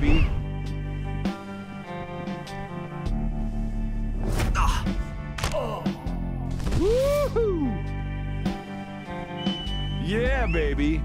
Yeah, baby. Oh. Woohoo! Yeah, baby.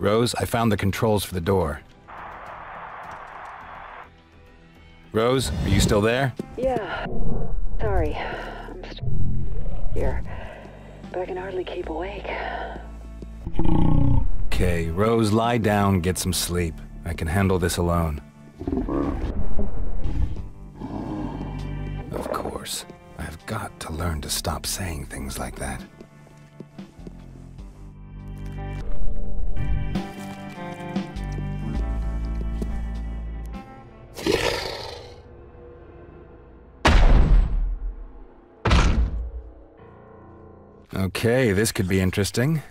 Rose, I found the controls for the door. Rose, are you still there? Yeah. Sorry. I'm st- here. But I can hardly keep awake. Okay, Rose, lie down, get some sleep. I can handle this alone. Of course. I've got to learn to stop saying things like that. Okay, this could be interesting.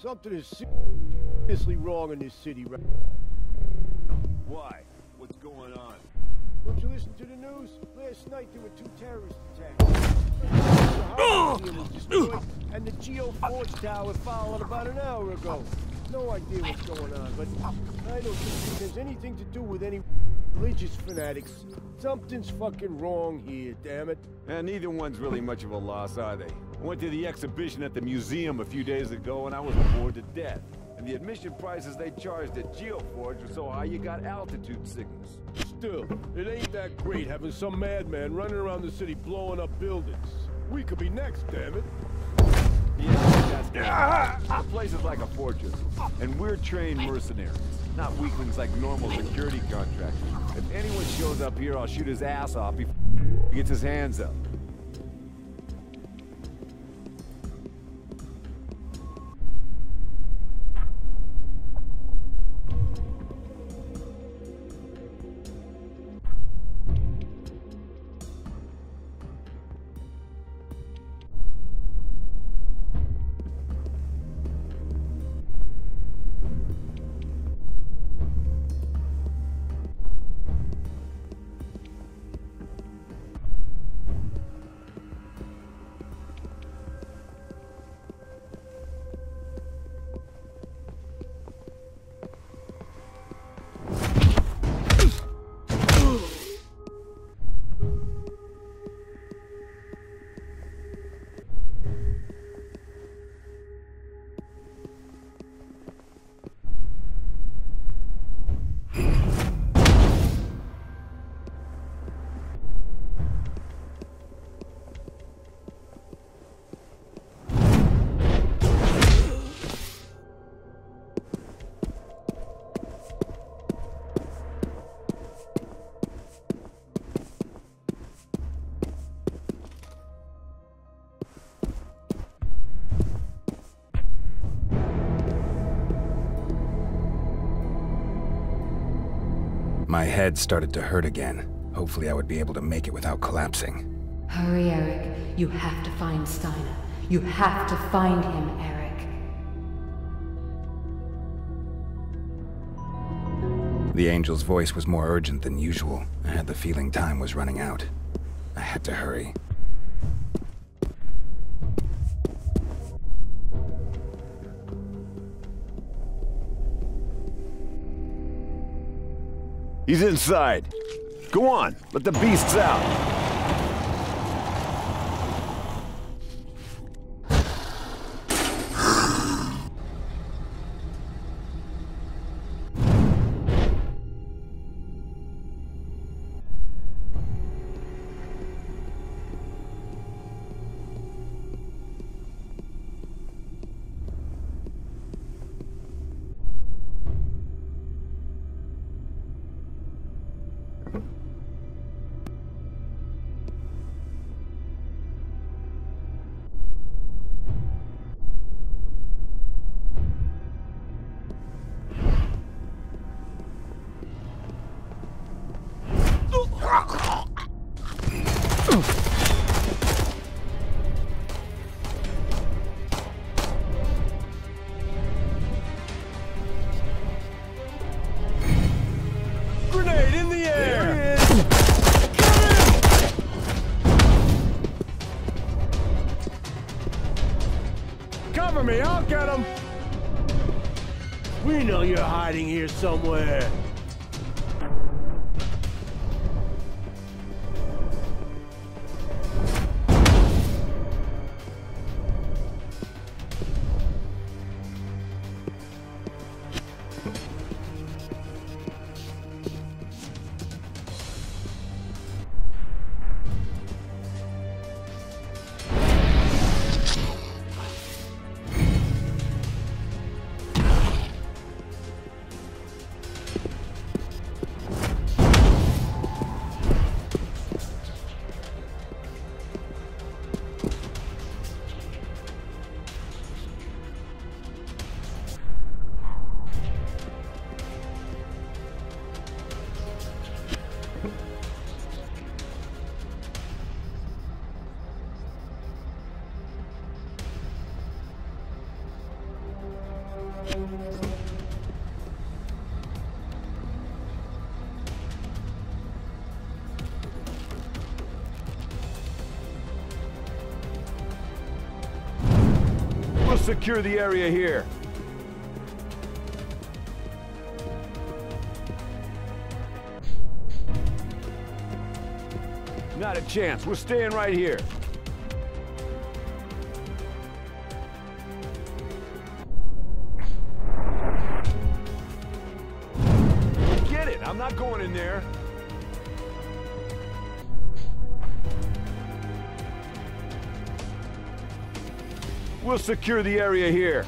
Something is seriously wrong in this city right now. Why? What's going on? Don't you listen to the news? Last night there were two terrorist attacks. The house was destroyed, and the Geo Forge Tower followed about an hour ago. No idea what's going on, but I don't think it has anything to do with any religious fanatics. Something's fucking wrong here, damn it. And neither one's really much of a loss, are they? I went to the exhibition at the museum a few days ago and I was bored to death. And the admission prices they charged at Geoforge were so high you got altitude sickness. Still, it ain't that great having some madman running around the city blowing up buildings. We could be next, damn it. Yeah, place is like a fortress, and we're trained mercenaries, not weaklings like normal security contractors. If Anyone shows up here, I'll shoot his ass off before he gets his hands up. My head started to hurt again. Hopefully I would be able to make it without collapsing. Hurry, Eric. You have to find Steiner. You have to find him, Eric. The angel's voice was more urgent than usual. I had the feeling time was running out. I had to hurry. He's inside. Go on, let the beasts out. Grenade in the air! Cover me, I'll get him! We know you're hiding here somewhere. We'll secure the area here. Not a chance. We're staying right here. Get it! I'm not going in there. We'll secure the area here.